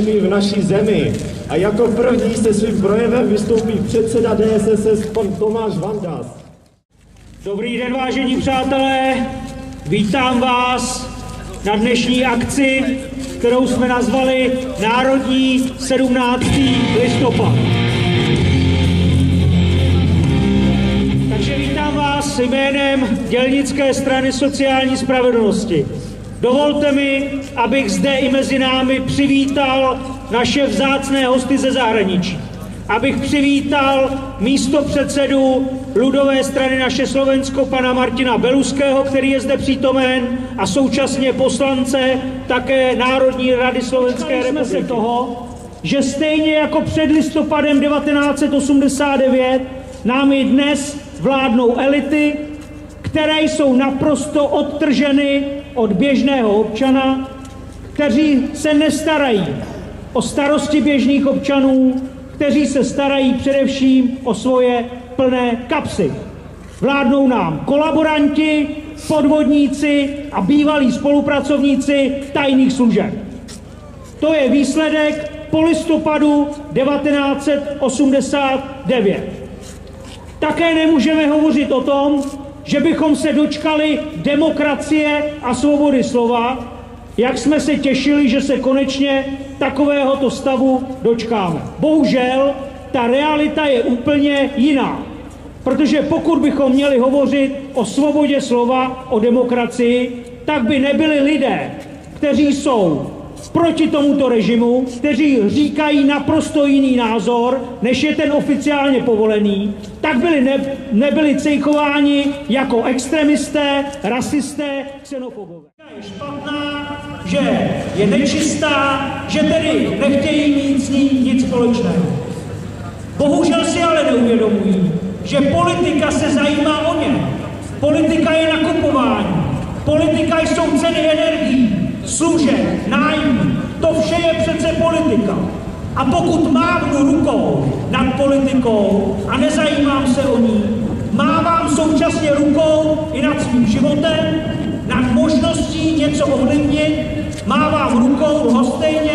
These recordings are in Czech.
režimy v naší zemi. A jako první se svým projevem vystoupí předseda DSSS pan Tomáš Vandas. Dobrý den, vážení přátelé, vítám vás na dnešní akci, kterou jsme nazvali Národní 17. listopad. Takže vítám vás jménem Dělnické strany sociální spravedlnosti. Dovolte mi, abych zde i mezi námi přivítal naše vzácné hosty ze zahraničí. Abych přivítal místo předsedu Ludové strany naše Slovensko, pana Martina Beluského, který je zde přítomen, a současně poslance také Národní rady Slovenské republiky. toho, že stejně jako před listopadem 1989 nám i dnes vládnou elity, které jsou naprosto odtrženy od běžného občana, kteří se nestarají o starosti běžných občanů, kteří se starají především o svoje plné kapsy. Vládnou nám kolaboranti, podvodníci a bývalí spolupracovníci tajných služeb. To je výsledek po listopadu 1989. Také nemůžeme hovořit o tom, že bychom se dočkali demokracie a svobody slova, jak jsme se těšili, že se konečně takovéhoto stavu dočkáme. Bohužel ta realita je úplně jiná. Protože pokud bychom měli hovořit o svobodě slova, o demokracii, tak by nebyli lidé, kteří jsou proti tomuto režimu, kteří říkají naprosto jiný názor, než je ten oficiálně povolený, tak byli ne, nebyli cejchováni jako extremisté, rasisté, xenofobové. Je špatná, že je nečistá, že tedy nechtějí mít s ní nic společného. Bohužel si ale neuvědomují, že politika se zajímá o ně. Politika je nakupování. Politika jsou ceny energií, služeb, nájmy. To vše je přece politika. A pokud mávnu rukou nad politikou a nezajímám se o ní, mávám současně rukou i nad svým životem, nad možností něco ovlivnit, mávám rukou lhostejně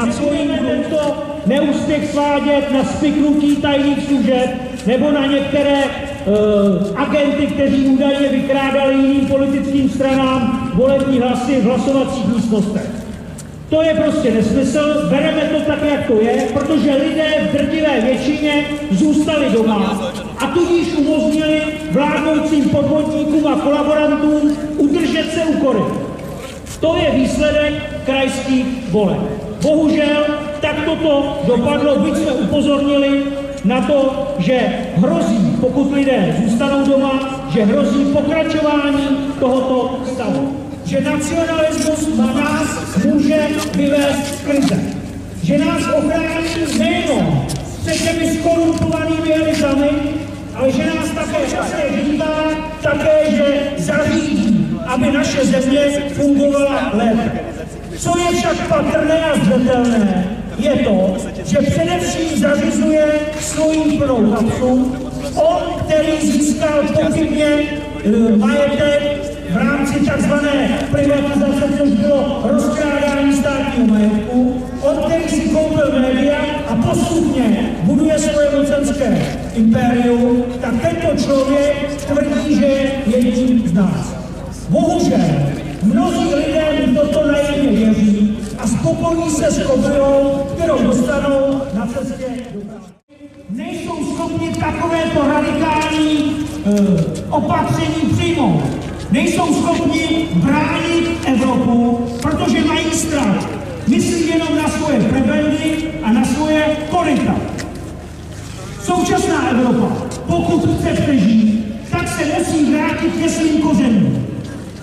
nad svým to neúspěch svádět na spiknutí tajných služeb nebo na některé agenty, kteří údajně vykrádali jiným politickým stranám volební hlasy v hlasovacích místnostech. To je prostě nesmysl, bereme to tak, jak to je, protože lidé v drtivé většině zůstali doma a tudíž umožnili vládnoucím podvodníkům a kolaborantům udržet se u kory. To je výsledek krajských voleb. Bohužel tak toto dopadlo, byť jsme upozornili na to, že hrozí, pokud lidé zůstanou doma, že hrozí pokračování tohoto stavu. Že nacionalismus na nás může vyvést z krize. Že nás ochrání nejenom před těmi skorumpovanými elitami, ale že nás také také říká, také, že zařídí, aby naše země fungovala lépe. Co je však patrné a zřetelné, je to, že především zařizuje svojí plnou kapsu, on, který získal pochybně e, majetek v rámci tzv. privatizace, což bylo rozkrádání státního majetku, on, který si koupil média a postupně buduje svoje mocenské impérium, tak tento člověk tvrdí, že je jedním z nás. Bohužel, a spokojí se s kobylou, kterou dostanou na cestě do. Nejsou schopni takovéto radikální uh, opatření přijmout. Nejsou schopni bránit Evropu, protože mají strach. Myslí jenom na svoje prebendy a na svoje koryta. Současná Evropa, pokud chce přežít, tak se musí vrátit ke svým kořenům.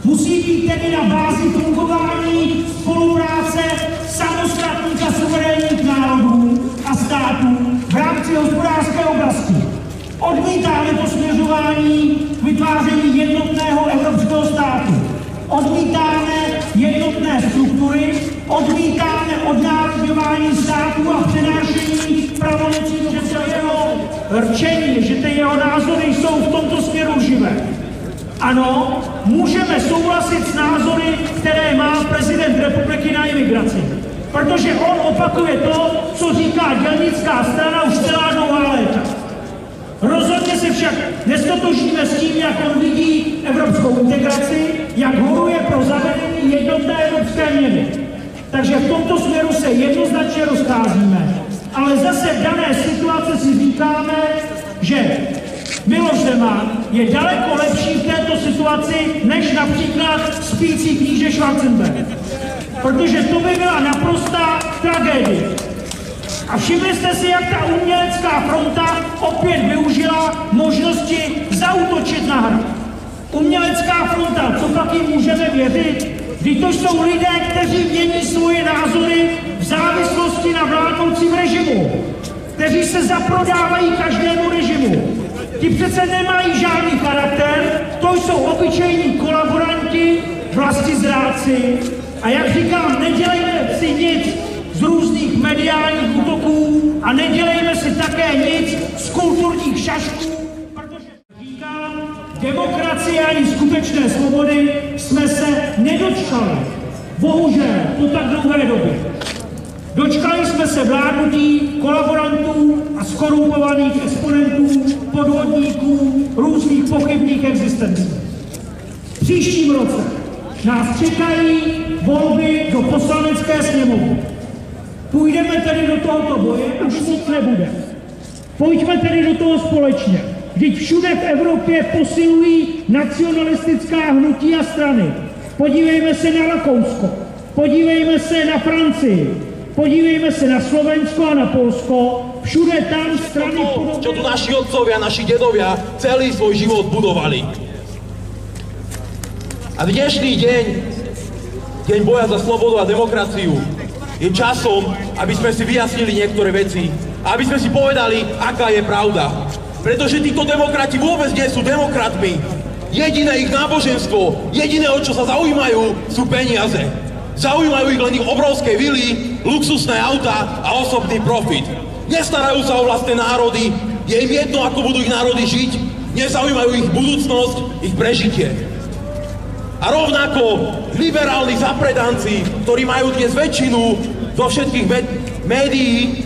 Musí být tedy na bázi fungování spolupráce samostatných a suverénních národů a států v rámci hospodářské oblasti. Odmítáme to směřování k vytváření jednotného evropského státu. Odmítáme jednotné struktury, odmítáme odnárodňování států a přenášení pravomocí do celého rčení, že ty jeho názory jsou v tomto směru živé. Ano, můžeme souhlasit s názory, které má prezident republiky na imigraci. Protože on opakuje to, co říká dělnická strana už celá dlouhá léta. Rozhodně se však nestotožníme s tím, jak on vidí evropskou integraci, jak horuje pro zavedení jednotné evropské měny. Takže v tomto směru se jednoznačně rozcházíme. Ale zase v dané situaci si říkáme, že Miloš Zeman je daleko lepší v této situaci, než například spící kníže Schwarzenberg. Protože to by byla naprostá tragédie. A všimli jste si, jak ta umělecká fronta opět využila možnosti zautočit na hru. Umělecká fronta, co pak jim můžeme věřit? Vždyť to jsou lidé, kteří mění svoje názory v závislosti na vládnoucím režimu, kteří se zaprodávají každému režimu. Ti přece nemají žádný charakter, to jsou obyčejní kolaboranti, vlasti zráci. A jak říkám, nedělejme si nic z různých mediálních útoků a nedělejme si také nic z kulturních šašků, protože říkám, demokracie ani skutečné svobody jsme se nedočkali. Bohužel, po tak dlouhé době. Dočkali jsme se vládnutí kolaborantů a skorumpovaných exponentů, podvodníků, různých pochybných existencí. V příštím roce nás čekají volby do poslanecké sněmovny. Půjdeme tedy do tohoto boje, už nic nebude. Pojďme tedy do toho společně. Vždyť všude v Evropě posilují nacionalistická hnutí a strany. Podívejme se na Rakousko, podívejme se na Francii, podívejme se na Slovensko a na Polsko, všude tam strany To, podobné... čo tu naši otcovia, naši dedovia celý svoj život budovali. A dnešný deň, deň boja za slobodu a demokraciu, je časom, aby sme si vyjasnili niektoré veci. A aby sme si povedali, aká je pravda. Pretože títo demokrati vôbec nie sú demokratmi. Jediné ich náboženstvo, jediné, o čo sa zaujímajú, sú peniaze. Zaujímajú ich len ich obrovské vily, luxusné auta a osobný profit. Nestarajú sa o vlastné národy, je im jedno, ako budú ich národy žiť, nezaujímajú ich budúcnosť, ich prežitie. A rovnako liberálni zapredanci, ktorí majú dnes väčšinu zo všetkých médií,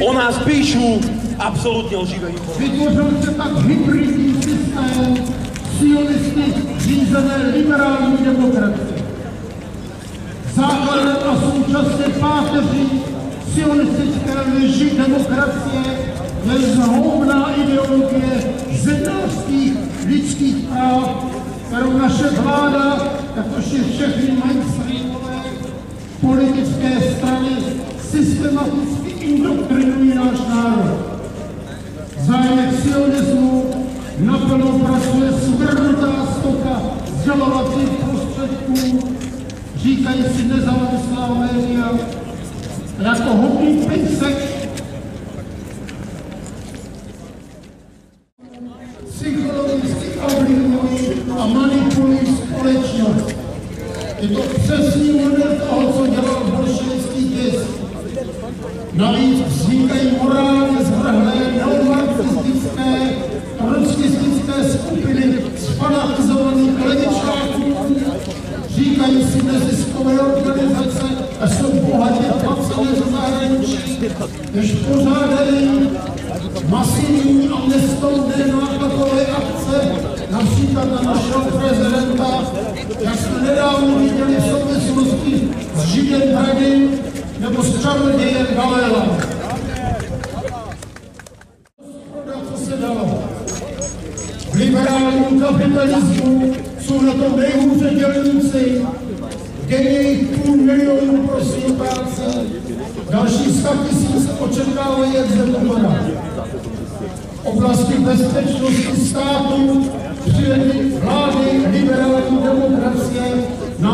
o nás píšu absolútne lživé informácie. Vytvořil se tak hybridní systém sionisty řízené liberální demokracie. Základem a současně páteří sionistické lži demokracie je zhoubná ideologie zednářských lidských práv, kterou naše vláda, jakož i všechny mainstreamové Je to přesný model toho, co dělal bolševický tisk. Navíc vznikají morálně zvrhlé neomarxistické, trotskistické skupiny sfanatizovaných levičáků, říkají si neziskové organizace a jsou bohatě placené ze zahraničí, než pořádají masivní a nestoudné nákladové akce, například na našeho prezidenta, jak jsme nedávno viděli v souvislosti s Židem Bradym nebo s čarodějem Galela. Co se dalo? V liberálním kapitalismu jsou na tom nejhůře dělníci, kde je jich půl milionu prosím práce, další sta tisíc očekávají jak zemomora. V oblasti bezpečnosti státu přivedly vlády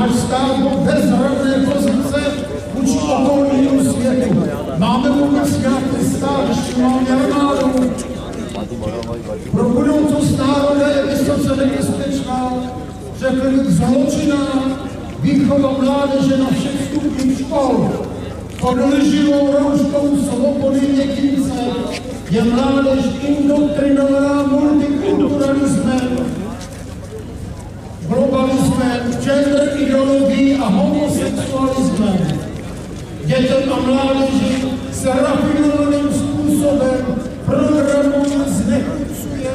náš stát do bezhradné pozice vůči okolnímu světu. Máme vůbec nějaký stát, ještě máme armádu, pro budoucnost národa je vysoce nebezpečná, řekl bych zločinná výchova mládeže na všech stupních škol. Pod lživou rouškou svobody měkýce je mládež indoktrinovaná multikulturalismem, mládeže se rafinovaným způsobem programově znechucuje,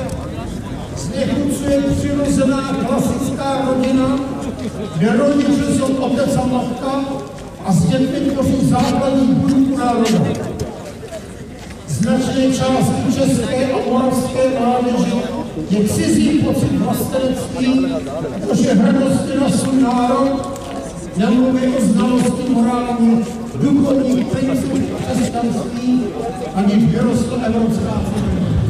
znechucuje přirozená klasická rodina, kde rodiče jsou otec a matka a s dětmi tvoří základní buňku národa. Značné části české a moravské mládeže je cizí pocit vlastenectví, což je hrdosti na svůj národ, nemluví o znalosti morální duchovních principů křesťanství, aniž vyrostla evropská civilizace.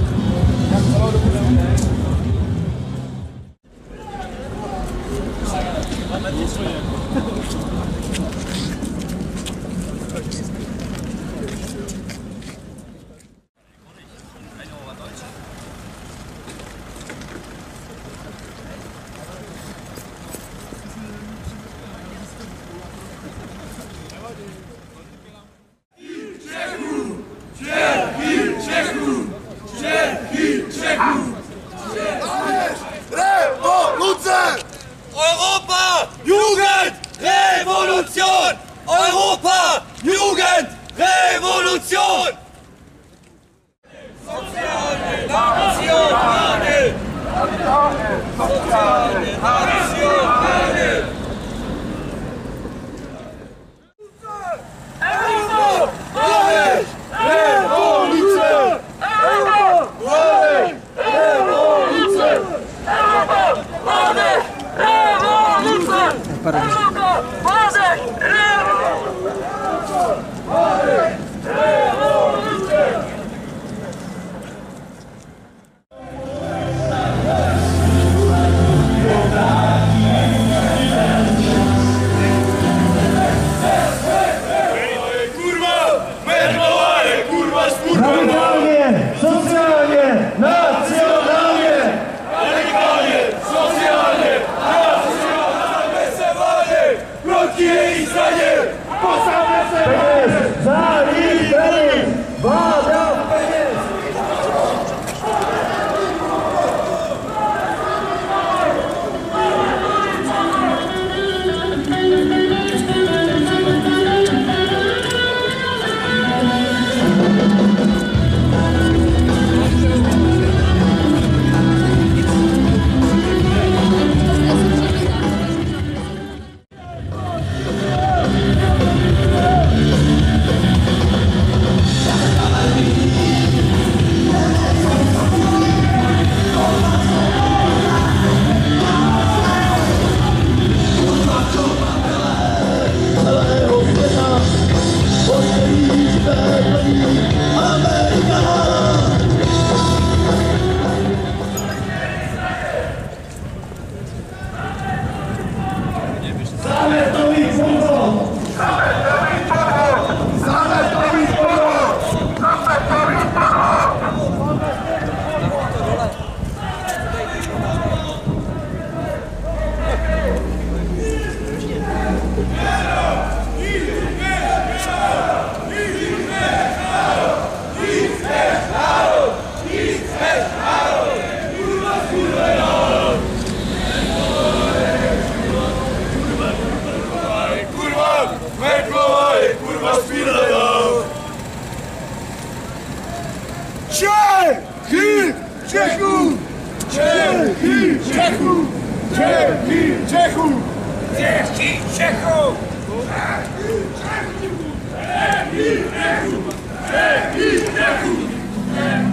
Parabéns. Jackie Czechu! Jackie Czechu! Jackie Czechu! Jackie Czechu! Jackie Czechu! Jackie Czechu!